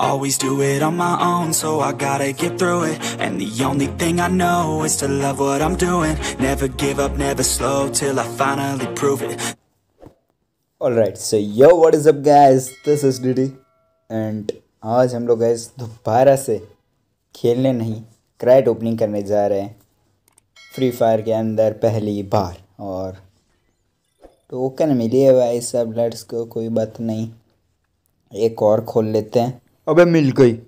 Always do it on my own, so I gotta get through it. And the only thing I know is to love what I'm doing. Never give up, never slow till I finally prove it. Alright, so yo what is up guys, this is Didi and आज हम लोग gas दोबारा से खेलने नहीं crate opening करने जा रहे हैं फ्री फायर के अंदर पहली बार और टोकन मिली है भाई सब लेट्स को कोई बात नहीं एक और खोल लेते हैं। अबे मिल गई।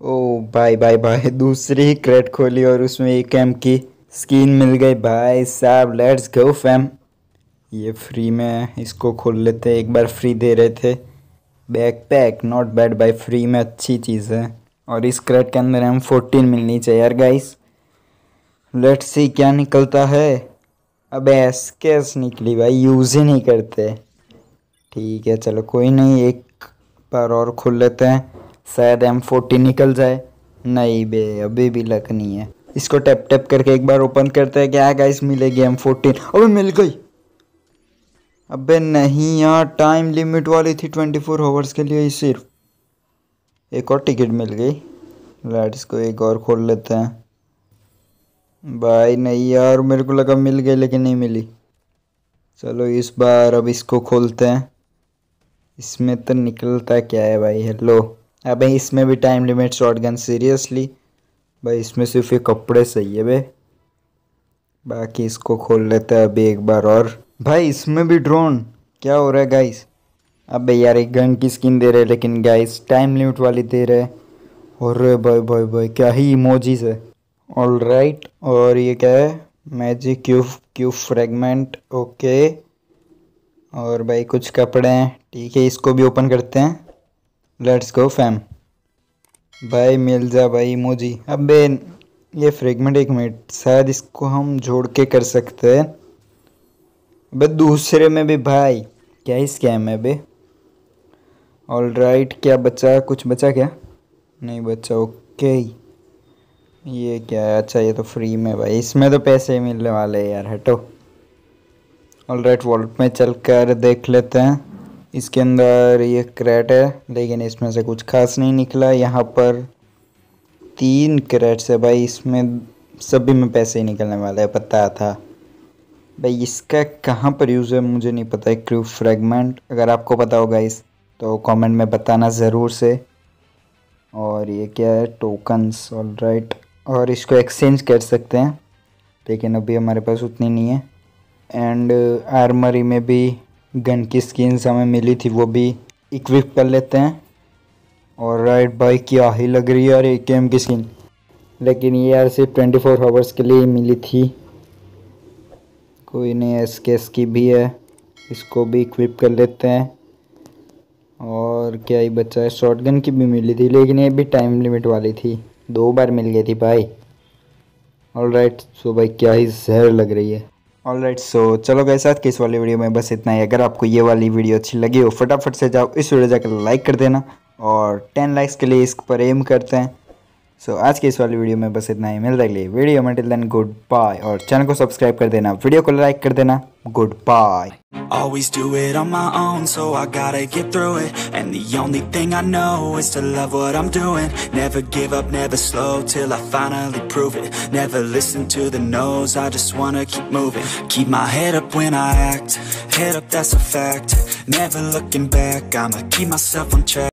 ओ भाई भाई भाई दूसरी ही क्रेट खोली और उसमें एक एम की स्किन मिल गई। भाई साहब लेट्स गो फैम ये फ्री में इसको खोल लेते एक बार फ्री दे रहे थे। बैक पैक नॉट बैड बाई फ्री में अच्छी चीज़ है। और इस क्रेट के अंदर हम फोर्टीन मिलनी चाहिए यार गाइस लेट्स सी क्या निकलता है। अब एस कैस निकली भाई। यूज़ ही नहीं करते। ठीक है, चलो कोई नहीं। एक बार और खोल लेते हैं। शायद एम फोर्टी निकल जाए। नहीं बे, अभी भी लक नहीं है। इसको टैप टैप करके एक बार ओपन करते हैं क्या गाइस मिलेगी एम फोर्टीन अबे मिल गई। अबे नहीं यार टाइम लिमिट वाली थी ट्वेंटी फोर आवर्स के लिए ही सिर्फ़। एक और टिकट मिल गई। लाइट को एक और खोल लेते हैं। भाई नहीं यार, मेरे को लगा मिल गई, लेकिन नहीं मिली। चलो इस बार अब इसको खोलते हैं। इसमें तो निकलता क्या है भाई? हेलो अबे, इसमें भी time limit shotgun seriously भाई, इसमें सिर्फ़ ये कपड़े सही है बे। बाकी इसको खोल लेते हैं अभी एक बार और। भाई, इसमें भी ड्रोन क्या हो रहा है गाइस अबे यार, एक गन की स्किन दे रहे लेकिन गाइस टाइम लिमिट वाली दे रहे और भाई भाई भाई, क्या ही इमोजीज है। ऑल राइट और ये क्या है? Magic cube cube fragment okay और भाई कुछ कपड़े हैं। ठीक है, इसको भी ओपन करते हैं। लेट्स गो फैम भाई, मिल जा भाई मोजी अबे, ये फ्रेगमेंट एक मिनट शायद इसको हम जोड़ के कर सकते हैं। अबे, दूसरे में भी भाई. क्या ही स्कैम है बे. ऑल राइट क्या बचा? कुछ बचा क्या? नहीं बचा ओके ये क्या है? अच्छा ये तो फ्री में भाई. इसमें तो पैसे मिलने वाले यार, हटो. ऑल राइट वॉल्ट में चल कर देख लेते हैं। इसके अंदर ये क्रेट है, लेकिन इसमें से कुछ खास नहीं निकला। यहाँ पर तीन क्रेट्स है भाई, इसमें सभी में पैसे ही निकलने वाले हैं, पता था। भाई, इसका कहाँ पर यूज़ है, मुझे नहीं पता। है क्रू फ्रेगमेंट अगर आपको पता होगा इस तो कमेंट में बताना ज़रूर से। और ये क्या है? टोकन्स ऑल राइट और इसको एक्सचेंज कर सकते हैं, लेकिन अभी हमारे पास उतनी नहीं है। एंड आर्मरी में भी गन की स्किन्स हमें मिली थी, वो भी इक्विप कर लेते हैं। और राइट भाई, क्या ही लग रही है यार एक एम की स्किन लेकिन ये यार सिर्फ़ ट्वेंटी फोर आवर्स के लिए मिली थी। कोई नहीं एस के एस की भी है, इसको भी इक्विप कर लेते हैं। और क्या ही बचा है शॉर्ट गन की भी मिली थी, लेकिन ये भी टाइम लिमिट वाली थी। दो बार मिल गई थी, भाई। ऑल राइट सो भाई, क्या ही जहर लग रही है। ऑल राइट सो चलो गए साथ किस वाली वीडियो में बस इतना ही। अगर आपको ये वाली वीडियो अच्छी लगी हो, फटाफट से जाओ। इस वीडियो जाकर लाइक कर देना और टेन लाइक्स के लिए इस पर एम करते हैं। सो आज की इस वाली वीडियो में बस इतना ही मिल रही वीडियो में टिल देन गुड बाय और चैनल को सब्सक्राइब कर देना वीडियो को लाइक कर देना good bye Always do it on my own, so I gotta get through it And the only thing I know is to love what I'm doing Never give up, never slow, till I finally prove it Never listen to the no's, I just wanna keep moving Keep my head up when I act, head up that's a fact Never looking back, I'ma keep myself on track